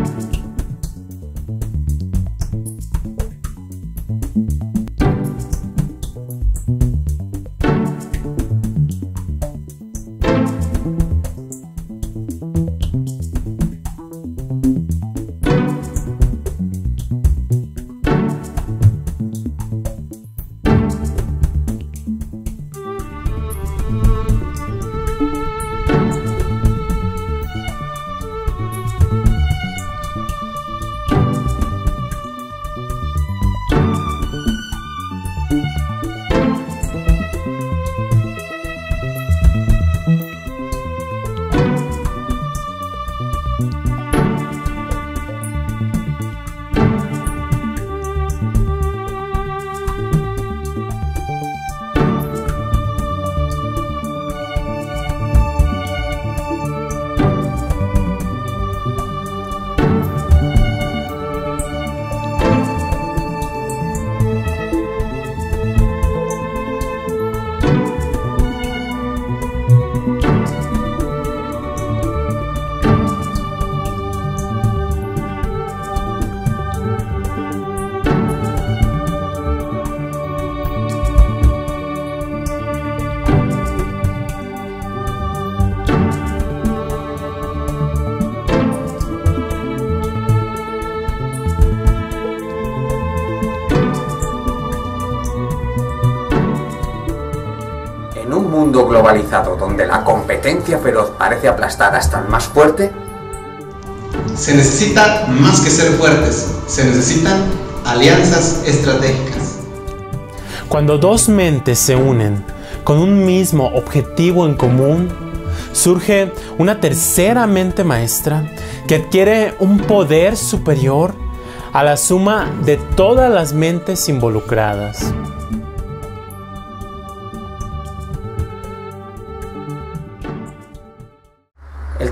En globalizado donde la competencia feroz parece aplastar hasta el más fuerte, Se necesita más que ser fuertes, se necesitan alianzas estratégicas. Cuando dos mentes se unen con un mismo objetivo en común, surge una tercera mente maestra que adquiere un poder superior a la suma de todas las mentes involucradas.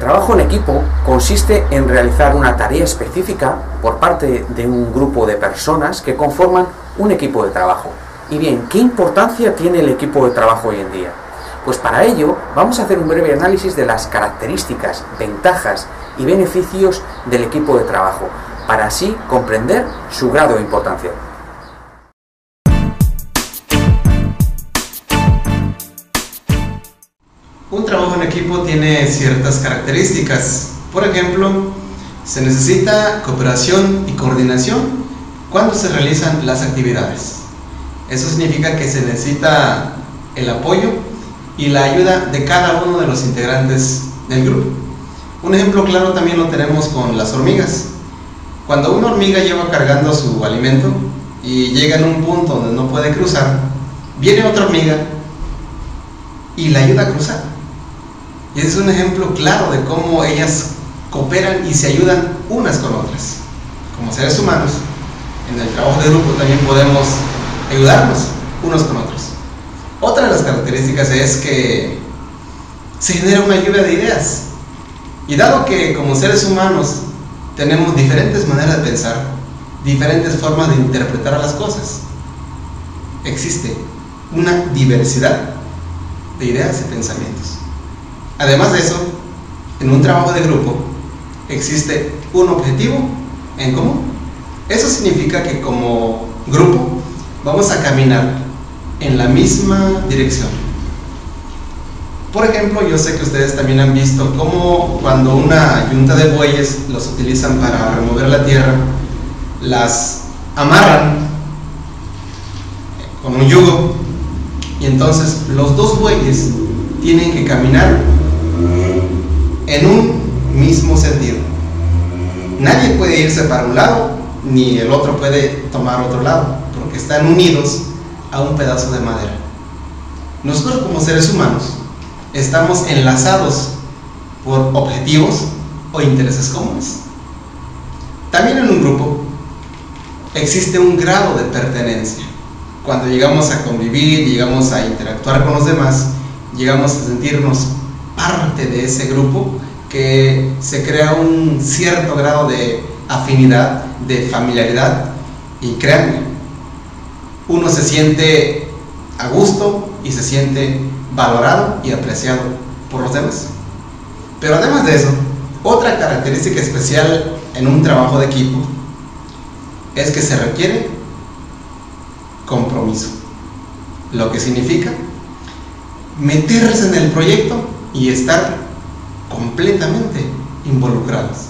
Trabajo en equipo consiste en realizar una tarea específica por parte de un grupo de personas que conforman un equipo de trabajo. Y bien, ¿qué importancia tiene el equipo de trabajo hoy en día? Pues para ello vamos a hacer un breve análisis de las características, ventajas y beneficios del equipo de trabajo, para así comprender su grado de importancia. Un trabajo en equipo tiene ciertas características. Por ejemplo, se necesita cooperación y coordinación cuando se realizan las actividades. Eso significa que se necesita el apoyo y la ayuda de cada uno de los integrantes del grupo. Un ejemplo claro también lo tenemos con las hormigas. Cuando una hormiga lleva cargando su alimento y llega en un punto donde no puede cruzar, viene otra hormiga y la ayuda a cruzar. Y es un ejemplo claro de cómo ellas cooperan y se ayudan unas con otras. Como seres humanos, en el trabajo de grupo también podemos ayudarnos unos con otros. Otra de las características es que se genera una lluvia de ideas. Y dado que como seres humanos tenemos diferentes maneras de pensar, diferentes formas de interpretar a las cosas, existe una diversidad de ideas y pensamientos. Además de eso, en un trabajo de grupo existe un objetivo en común. Eso significa que como grupo vamos a caminar en la misma dirección. Por ejemplo, yo sé que ustedes también han visto cómo cuando una yunta de bueyes los utilizan para remover la tierra, las amarran con un yugo y entonces los dos bueyes tienen que caminar en un mismo sentido. Nadie puede irse para un lado ni el otro puede tomar otro lado porque están unidos a un pedazo de madera. Nosotros como seres humanos estamos enlazados por objetivos o intereses comunes. También en un grupo existe un grado de pertenencia. Cuando llegamos a convivir, llegamos a interactuar con los demás, llegamos a sentirnos parte de ese grupo que se crea un cierto grado de afinidad, de familiaridad y créanme, uno se siente a gusto y se siente valorado y apreciado por los demás. Pero además de eso, otra característica especial en un trabajo de equipo es que se requiere compromiso, lo que significa meterse en el proyecto y estar completamente involucrados.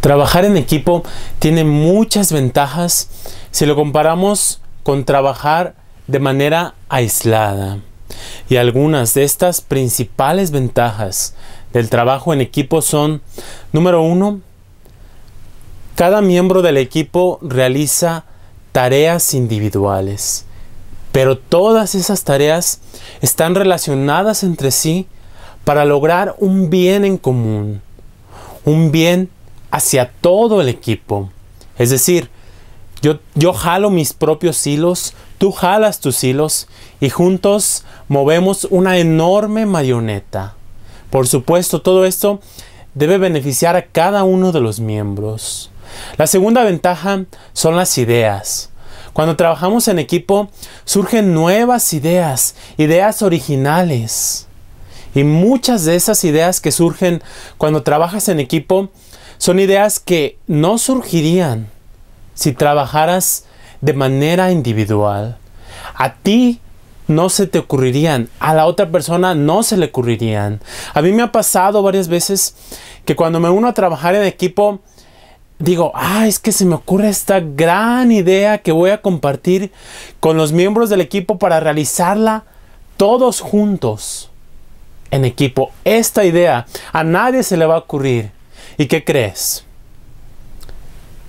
Trabajar en equipo tiene muchas ventajas si lo comparamos con trabajar de manera aislada. Y algunas de estas principales ventajas del trabajo en equipo son, número uno, cada miembro del equipo realiza tareas individuales, pero todas esas tareas están relacionadas entre sí para lograr un bien en común, un bien hacia todo el equipo. Es decir, yo, yo jalo mis propios hilos, tú jalas tus hilos y juntos movemos una enorme marioneta. Por supuesto, todo esto debe beneficiar a cada uno de los miembros. La segunda ventaja son las ideas. Cuando trabajamos en equipo surgen nuevas ideas, ideas originales. Y muchas de esas ideas que surgen cuando trabajas en equipo son ideas que no surgirían si trabajaras de manera individual. A ti no se te ocurrirían, a la otra persona no se le ocurrirían. A mí me ha pasado varias veces que cuando me uno a trabajar en equipo, digo, ah, es que se me ocurre esta gran idea que voy a compartir con los miembros del equipo para realizarla todos juntos en equipo. Esta idea a nadie se le va a ocurrir. ¿Y qué crees?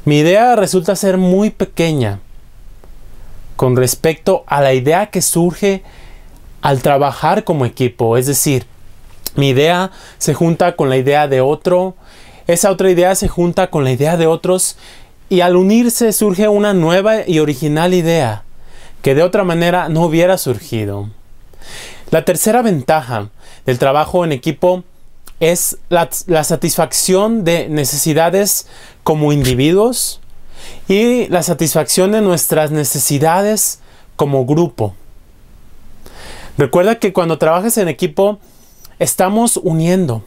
Mi idea resulta ser muy pequeña con respecto a la idea que surge al trabajar como equipo. Es decir, mi idea se junta con la idea de otro, esa otra idea se junta con la idea de otros y al unirse surge una nueva y original idea que de otra manera no hubiera surgido. La tercera ventaja del trabajo en equipo es la, satisfacción de necesidades como individuos y la satisfacción de nuestras necesidades como grupo. Recuerda que cuando trabajas en equipo estamos uniendo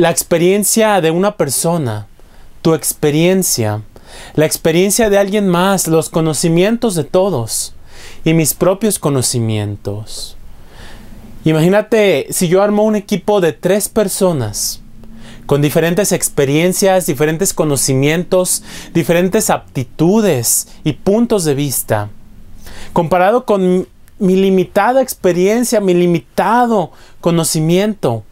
la experiencia de una persona, tu experiencia, la experiencia de alguien más, los conocimientos de todos y mis propios conocimientos. Imagínate si yo armo un equipo de tres personas con diferentes experiencias, diferentes conocimientos, diferentes aptitudes y puntos de vista. Comparado con mi limitada experiencia, mi limitado conocimiento.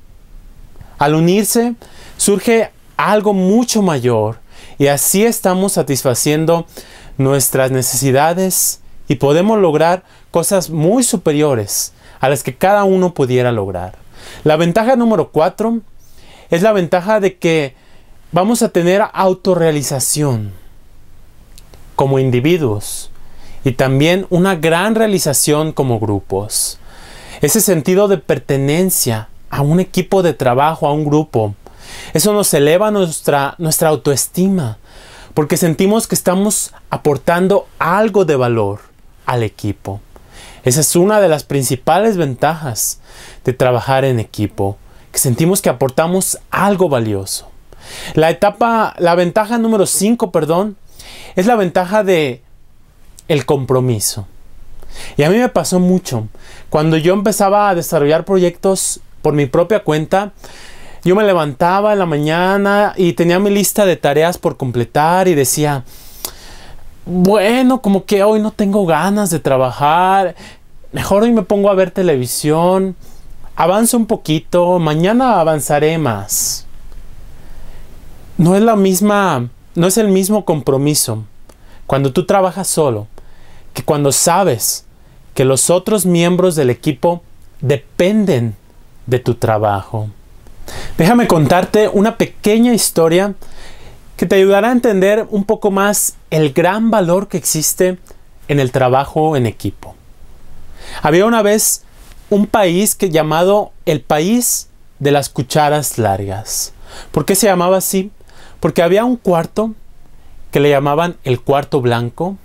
Al unirse surge algo mucho mayor y así estamos satisfaciendo nuestras necesidades y podemos lograr cosas muy superiores a las que cada uno pudiera lograr. La ventaja número cuatro es la ventaja de que vamos a tener autorrealización como individuos y también una gran realización como grupos. Ese sentido de pertenencia a un equipo de trabajo, a un grupo, eso nos eleva nuestra, nuestra autoestima porque sentimos que estamos aportando algo de valor al equipo. Esa es una de las principales ventajas de trabajar en equipo que sentimos que aportamos algo valioso. La etapa, la ventaja número 5, perdón, es la ventaja de el compromiso. Y a mí me pasó mucho. Cuando yo empezaba a desarrollar proyectos por mi propia cuenta, yo me levantaba en la mañana y tenía mi lista de tareas por completar y decía, bueno, como que hoy no tengo ganas de trabajar, mejor hoy me pongo a ver televisión, avanzo un poquito, mañana avanzaré más. No es la misma, no es el mismo compromiso cuando tú trabajas solo que cuando sabes que los otros miembros del equipo dependen de tu trabajo. Déjame contarte una pequeña historia que te ayudará a entender un poco más el gran valor que existe en el trabajo en equipo. Había una vez un país que llamado el país de las cucharas largas. ¿Por qué se llamaba así? Porque había un cuarto que le llamaban el cuarto blanco,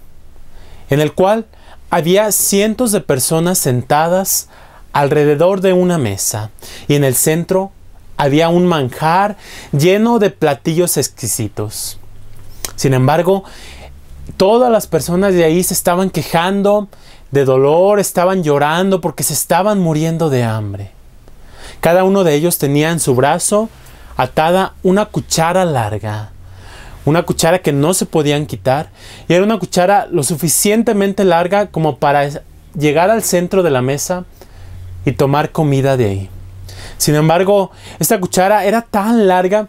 en el cual había cientos de personas sentadas alrededor de una mesa y en el centro había un manjar lleno de platillos exquisitos. Sin embargo, todas las personas de ahí se estaban quejando de dolor, estaban llorando porque se estaban muriendo de hambre. Cada uno de ellos tenía en su brazo atada una cuchara larga, una cuchara que no se podían quitar, y era una cuchara lo suficientemente larga como para llegar al centro de la mesa y tomar comida de ahí. Sin embargo, esta cuchara era tan larga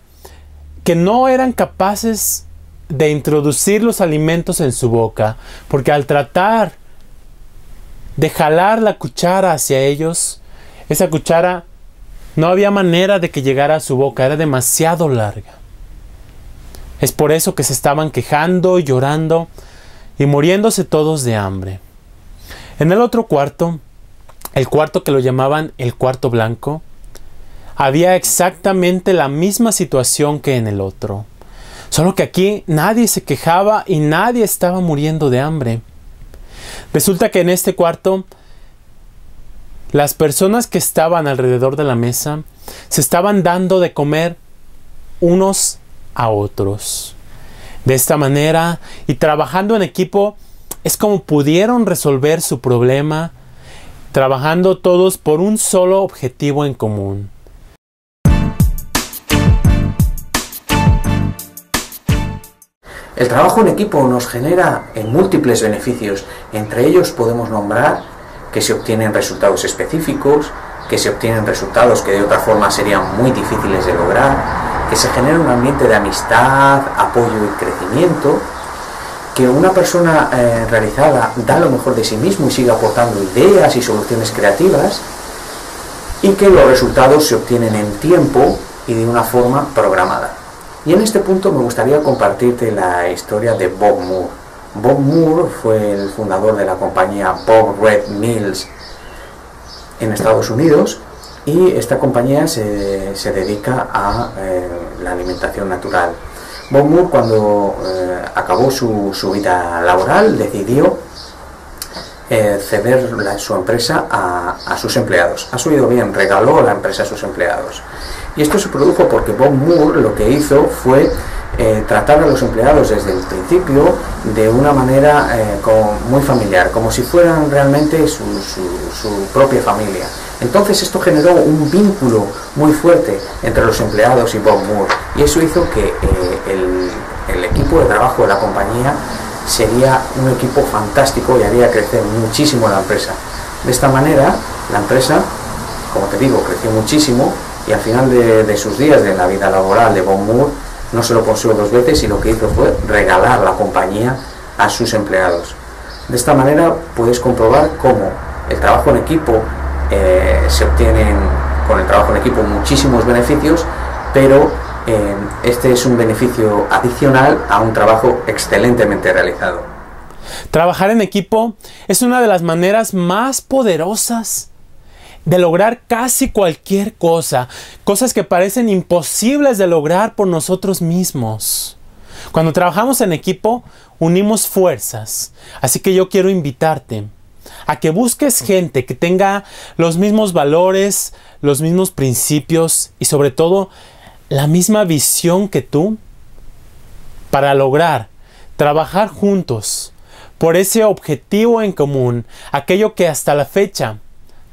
que no eran capaces de introducir los alimentos en su boca, porque al tratar de jalar la cuchara hacia ellos, esa cuchara no había manera de que llegara a su boca, era demasiado larga. Es por eso que se estaban quejando, llorando y muriéndose todos de hambre. En el otro cuarto, el cuarto que lo llamaban el cuarto blanco, había exactamente la misma situación que en el otro. Solo que aquí nadie se quejaba y nadie estaba muriendo de hambre. Resulta que en este cuarto las personas que estaban alrededor de la mesa se estaban dando de comer unos a otros. De esta manera y trabajando en equipo es como pudieron resolver su problema, trabajando todos por un solo objetivo en común. El trabajo en equipo nos genera múltiples beneficios. Entre ellos podemos nombrar que se obtienen resultados específicos, que se obtienen resultados que de otra forma serían muy difíciles de lograr, que se genera un ambiente de amistad, apoyo y crecimiento, que una persona eh, realizada da lo mejor de sí mismo y sigue aportando ideas y soluciones creativas, y que los resultados se obtienen en tiempo y de una forma programada. Y en este punto me gustaría compartirte la historia de Bob Moore. Bob Moore fue el fundador de la compañía Bob Red Mills en Estados Unidos y esta compañía se, dedica a eh, la alimentación natural. Bob Moore cuando eh, acabó su, vida laboral decidió eh, ceder su empresa a, a, sus empleados. Ha subido bien, regaló la empresa a sus empleados. Y esto se produjo porque Bob Moore lo que hizo fue eh, tratar a los empleados desde el principio de una manera eh, muy familiar, como si fueran realmente su, propia familia. Entonces esto generó un vínculo muy fuerte entre los empleados y Bob Moore y eso hizo que eh, el, equipo de trabajo de la compañía sería un equipo fantástico y haría crecer muchísimo la empresa. De esta manera, la empresa, como te digo, creció muchísimo y al final de, de sus días de la vida laboral de Bob Moore, no se lo consiguió dos veces y lo que hizo fue regalar la compañía a sus empleados. De esta manera puedes comprobar cómo el trabajo en equipo eh, se obtienen con el trabajo en equipo muchísimos beneficios, pero eh, este es un beneficio adicional a un trabajo excelentemente realizado. Trabajar en equipo es una de las maneras más poderosas de lograr casi cualquier cosa, cosas que parecen imposibles de lograr por nosotros mismos. Cuando trabajamos en equipo, unimos fuerzas, así que yo quiero invitarte a que busques gente que tenga los mismos valores, los mismos principios y sobre todo la misma visión que tú para lograr trabajar juntos por ese objetivo en común, aquello que hasta la fecha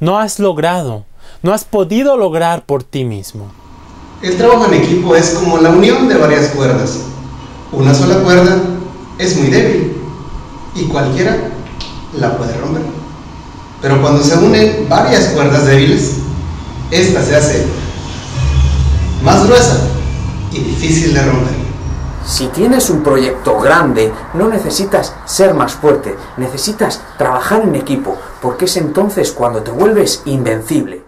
no has logrado, no has podido lograr por ti mismo. El trabajo en equipo es como la unión de varias cuerdas. Una sola cuerda es muy débil y cualquiera la puede romper. Pero cuando se unen varias cuerdas débiles, esta se hace más gruesa y difícil de romper. Si tienes un proyecto grande, no necesitas ser más fuerte, necesitas trabajar en equipo, porque es entonces cuando te vuelves invencible.